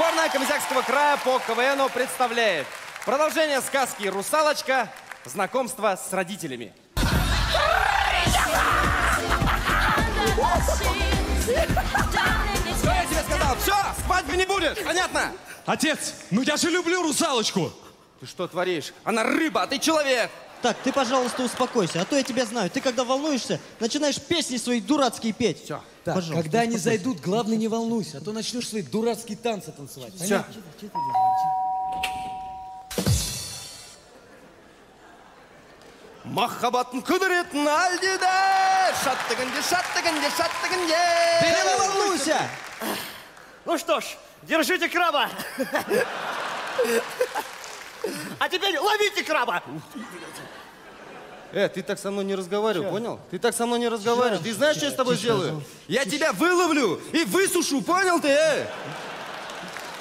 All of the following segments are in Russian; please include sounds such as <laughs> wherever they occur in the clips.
Сборная Камызякского края по КВНу представляет продолжение сказки «Русалочка. Знакомство с родителями». Что я тебе сказал? Все, свадьбы не будет, понятно? Отец, ну я же люблю русалочку. Ты что творишь? Она рыба, а ты человек. Так, ты, пожалуйста, успокойся, а то я тебя знаю. Ты, когда волнуешься, начинаешь песни свои дурацкие петь. Все. Так, Пожалуйста, когда они успокойся. зайдут, главное не волнуйся, а то начнешь свои дурацкие танцы танцевать. Все. Махаббатын кудыретін әлдеде шаттыгынде шаттыгынде шаттыгынде Ты не волнуйся! Ну что ж, держите краба. А теперь ловите краба. Э, ты так со мной не разговаривай, понял? Ты так со мной не разговаривай. Ты знаешь, что я с тобой сделаю? Я тебя выловлю и высушу, понял ты, э?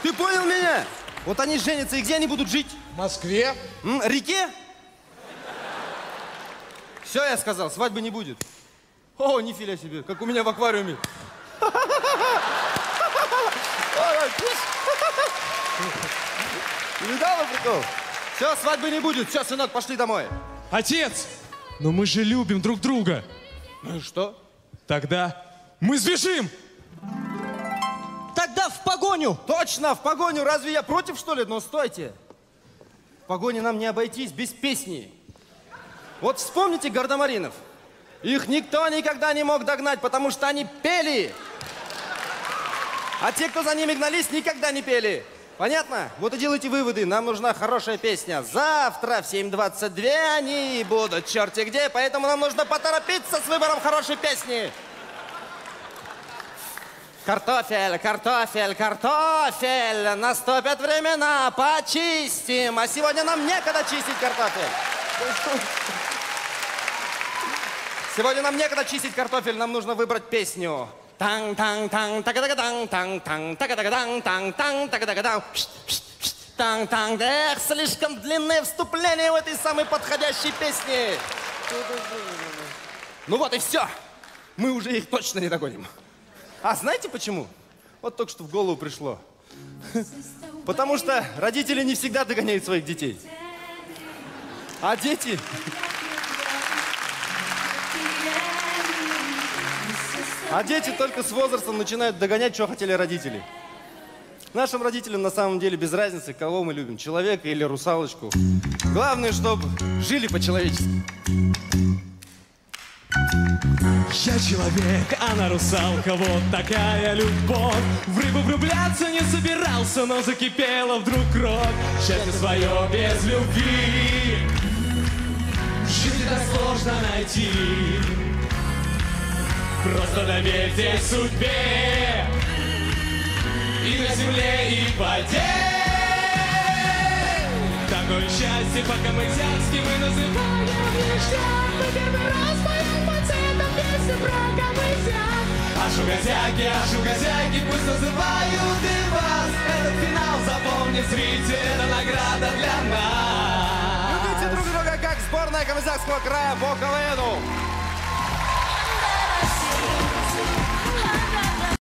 Ты понял меня? Вот они женятся, и где они будут жить? В Москве? М, реке? Все, я сказал, свадьбы не будет. О, нифиля себе, как у меня в аквариуме. <laughs> Прикол? Все, свадьбы не будет. Все, сынок, пошли домой. Отец, но мы же любим друг друга. Ну и что? Тогда мы сбежим. Тогда в погоню! Точно, в погоню. Разве я против, что ли? Но стойте. В погоне нам не обойтись без песни. Вот вспомните Гардемаринов. Их никто никогда не мог догнать, потому что они пели. А те, кто за ними гнались, никогда не пели. Понятно? Вот и делайте выводы. Нам нужна хорошая песня. Завтра в 7.22 они будут черти где, поэтому нам нужно поторопиться с выбором хорошей песни. Картофель, картофель, картофель. Наступят времена, почистим. А сегодня нам некогда чистить картофель. Сегодня нам некогда чистить картофель, нам нужно выбрать песню. Танг танг танг тага тага танг танг танг тага тага танг танг танг тага тага танг танг танг Эх, слишком длинное вступление в этой самой подходящей песне. Ну вот и все. Мы уже их точно не догоним. А знаете почему? Вот только что в голову пришло. Потому что родители не всегда догоняют своих детей. А дети А дети только с возрастом начинают догонять, что хотели родители. Нашим родителям на самом деле без разницы, кого мы любим, человека или русалочку. Главное, чтобы жили по-человечески. Я человек, она русалка, вот такая любовь. В рыбу влюбляться не собирался, но закипела вдруг кровь. Счастье свое без любви. Жизнь так сложно найти. Просто доверьте судьбе И на земле, и в воде. Такое счастье по-камызяцки мы называем ништяк Мы первый раз поем пациентам песню про камызяк А шугазяки, а шугазяки пусть называют и вас. Этот финал запомнит зритель, это награда для нас. Любите друг друга, как сборная Камызякского края по КВНу.